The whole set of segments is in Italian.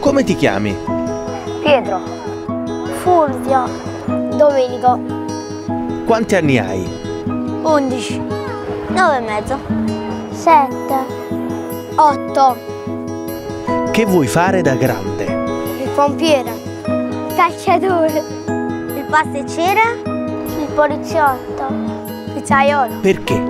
Come ti chiami? Pietro. Fulvio. Domenico. Quanti anni hai? 11. 9 e mezzo. 7. 8. Che vuoi fare da grande? Il pompiere. Calciatore. Il pasticcere? Il poliziotto. Pizzaiolo. Perché?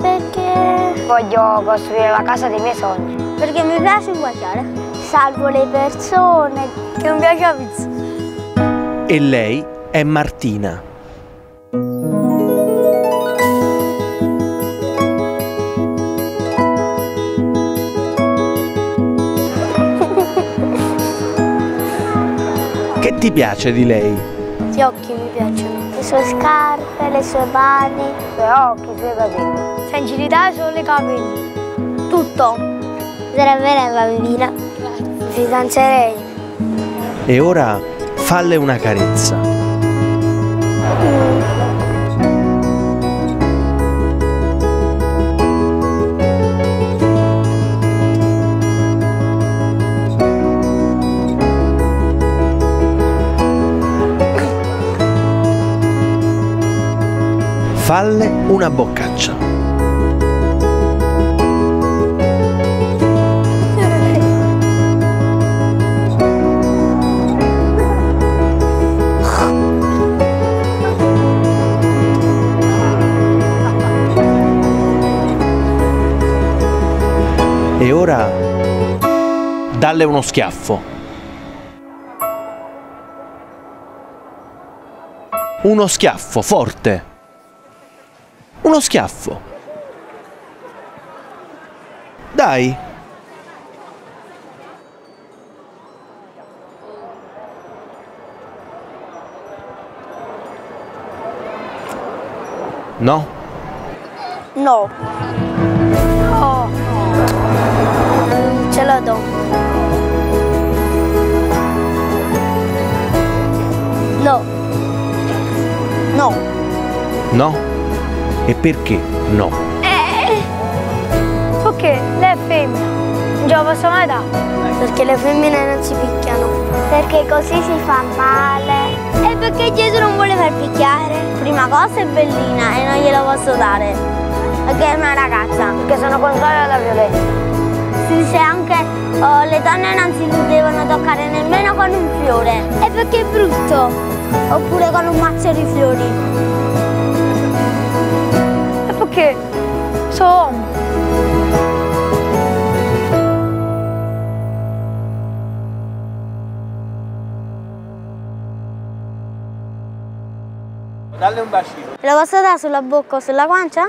Perché. Voglio costruire la casa dei miei sogni. Perché mi piace inguagliare. Salvo le persone. Che non piace la pizza. E lei è Martina. Che ti piace di lei? Gli occhi mi piacciono. Le sue scarpe, le sue mani. I suoi occhi, i suoi capelli. Sincerità solo i capelli. Tutto. Sarebbe lei bambina. Mi fidanzerei. E ora falle una carezza. Falle una boccaccia. E ora dalle uno schiaffo. Uno schiaffo forte. Uno schiaffo. Dai. No? No. La do. No. No. No? E perché no? Eh. Perché? Lei è femmina. Non ce la posso mai dare. Perché le femmine non si picchiano. Perché così si fa male. E perché Gesù non vuole far picchiare? Prima cosa è bellina e non glielo posso dare. Perché è una ragazza, perché sono contraria alla violenza. Oh, le donne non si devono toccare nemmeno con un fiore. E perché è brutto. Oppure con un mazzo di fiori. E perché? Sono. Dalle un bacino. Lo posso dare sulla bocca o sulla guancia?